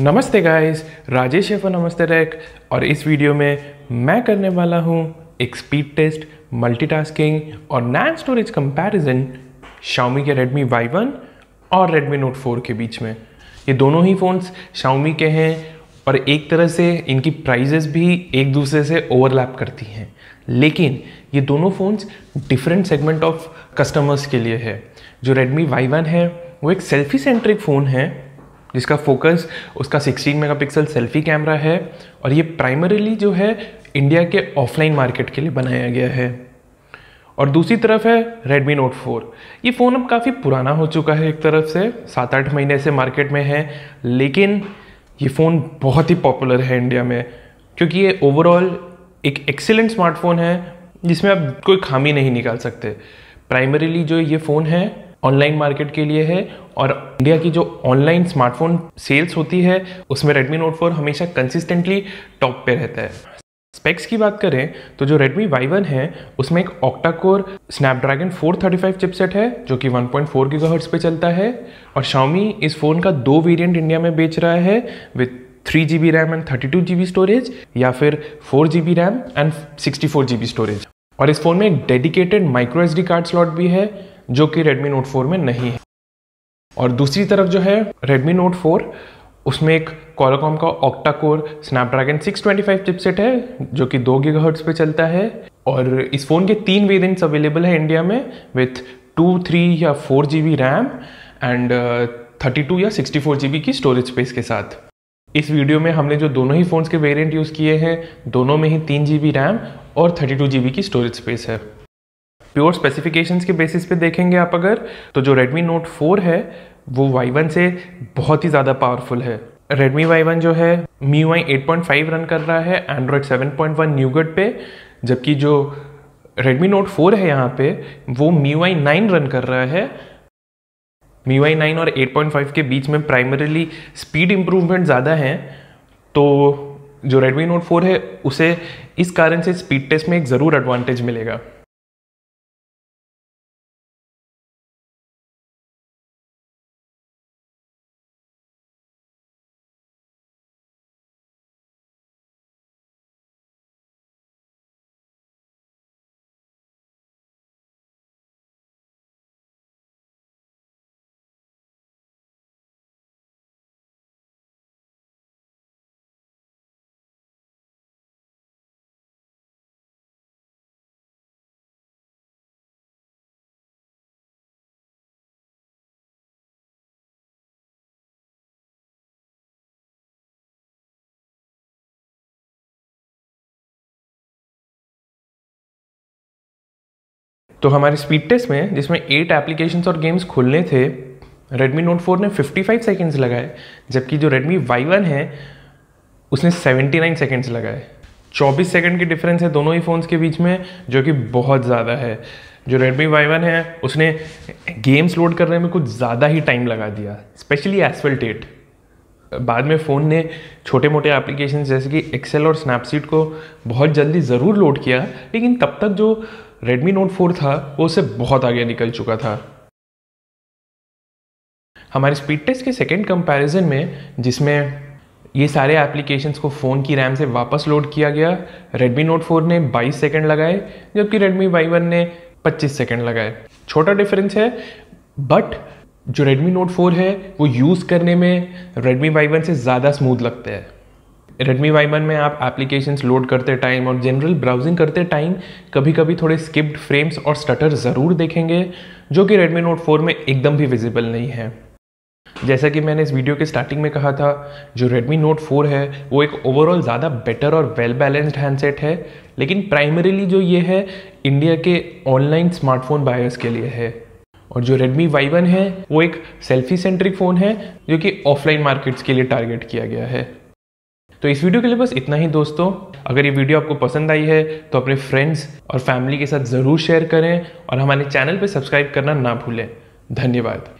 नमस्ते गाइस राजेश है नमस्ते रैक और इस वीडियो में मैं करने वाला हूँ एक स्पीड टेस्ट मल्टीटास्किंग और नैन स्टोरेज कंपैरिजन Xiaomi के रेडमी वाई वन और रेडमी नोट फोर के बीच में। ये दोनों ही फ़ोन्स Xiaomi के हैं और एक तरह से इनकी प्राइजेस भी एक दूसरे से ओवरलैप करती हैं। लेकिन ये दोनों phones different segment of customers के लिए है। जो Redmi Y1 है, वो एक सेल्फी सेंट्रिक फ़ोन है जिसका फोकस उसका 16 मेगापिक्सल सेल्फी कैमरा है और ये प्राइमरीली जो है इंडिया के ऑफलाइन मार्केट के लिए बनाया गया है। और दूसरी तरफ़ है Redmi Note 4 ये फ़ोन अब काफ़ी पुराना हो चुका है एक तरफ़ से, सात आठ महीने से मार्केट में है, लेकिन ये फ़ोन बहुत ही पॉपुलर है इंडिया में, क्योंकि ये ओवरऑल एक एक्सीलेंट स्मार्टफ़ोन है, जिसमें आप कोई खामी नहीं निकाल सकते। प्राइमरीली जो ये फ़ोन है ऑनलाइन मार्केट के लिए है और इंडिया की जो ऑनलाइन स्मार्टफ़ोन सेल्स होती है, उसमें Redmi Note 4 हमेशा कंसिस्टेंटली टॉप पे रहता है। स्पेक्स की बात करें तो जो Redmi Y1 है, उसमें एक ऑक्टा कोर स्नैपड्रैगन 435 चिपसेट है, जो कि 1.4 पॉइंट पे चलता है। और Xiaomi इस फ़ोन का दो वेरिएंट इंडिया में बेच रहा है with three G B RAM and thirty two G B storage या फिर four G B RAM and sixty four G B storage और इस फ़ोन में एक dedicated micro S D card slot भी है, जो कि Redmi Note 4 में नहीं है। और दूसरी तरफ़ जो है Redmi Note 4 उसमें एक कॉलोकॉम का ऑक्टा कोर स्नैपड्रैगन 625 चिपसेट है, जो कि दो गीगाहर्ट्ज पे चलता है। और इस फ़ोन के तीन वेरिएंट्स अवेलेबल है इंडिया में विथ टू थ्री या four G B RAM and thirty two या सिक्सटी फोर जी बी की स्टोरेज स्पेस के साथ। इस वीडियो में हमने जो दोनों ही फ़ोन्स के वेरिएंट यूज़ किए हैं, दोनों में ही तीन जी बी रैम और थर्टी टू जी बी की स्टोरेज स्पेस है। प्योर स्पेसिफिकेशंस के बेसिस पे देखेंगे आप अगर तो जो Redmi Note 4 है, वो Y1 से बहुत ही ज़्यादा पावरफुल है। Redmi Y1 जो है, MIUI 8.5 रन कर रहा है, Android 7.1 न्यूगट पे, जबकि जो Redmi Note 4 है यहाँ पे, वो MIUI 9 रन कर रहा है। MIUI 9 और 8.5 के बीच में प्राइमरीली स्पीड इम्प्रूवमेंट ज़्यादा है तो जो Redmi Note 4 है, उसे इस कारण से स्पीड टेस्ट में एक ज़रूर एडवांटेज मिलेगा। तो हमारे स्पीड टेस्ट में, जिसमें एट एप्लीकेशन और गेम्स खुलने थे, Redmi Note 4 ने 55 सेकेंड्स लगाए, जबकि जो Redmi Y1 है, उसने 79 सेकेंड्स लगाए। 24 सेकेंड की डिफरेंस है दोनों ही फ़ोन्स के बीच में, जो कि बहुत ज़्यादा है। जो Redmi Y1 है, उसने गेम्स लोड करने में कुछ ज़्यादा ही टाइम लगा दिया स्पेशली एसफल्ट एट बाद में फ़ोन ने छोटे मोटे एप्लीकेशन जैसे कि एक्सेल और स्नैपसीड को बहुत जल्दी ज़रूर लोड किया, लेकिन तब तक जो Redmi Note 4 था, वो उससे बहुत आगे निकल चुका था। हमारे स्पीड टेस्ट के सेकेंड कंपैरिजन में, जिसमें ये सारे एप्लीकेशंस को फ़ोन की रैम से वापस लोड किया गया, Redmi Note 4 ने 22 सेकंड लगाए, जबकि Redmi Y1 ने 25 सेकंड लगाए। छोटा डिफरेंस है बट जो Redmi Note 4 है, वो यूज़ करने में Redmi Y1 से ज़्यादा स्मूथ लगते हैं। Redmi Y1 में आप एप्लीकेशंस लोड करते टाइम और जनरल ब्राउजिंग करते टाइम कभी कभी थोड़े स्किप्ड फ्रेम्स और स्टटर ज़रूर देखेंगे, जो कि Redmi Note 4 में एकदम भी विजिबल नहीं है। जैसा कि मैंने इस वीडियो के स्टार्टिंग में कहा था, जो Redmi Note 4 है, वो एक ओवरऑल ज़्यादा बेटर और वेल बैलेंस्ड हैंडसेट है, लेकिन प्राइमरीली जो ये है इंडिया के ऑनलाइन स्मार्टफ़ोन बायर्स के लिए है। और जो Redmi Y1 है, वो एक सेल्फी सेंट्रिक फ़ोन है, जो कि ऑफलाइन मार्केट्स के लिए टारगेट किया गया है। तो इस वीडियो के लिए बस इतना ही, दोस्तों। अगर ये वीडियो आपको पसंद आई है तो अपने फ्रेंड्स और फैमिली के साथ ज़रूर शेयर करें और हमारे चैनल पर सब्सक्राइब करना ना भूलें। धन्यवाद।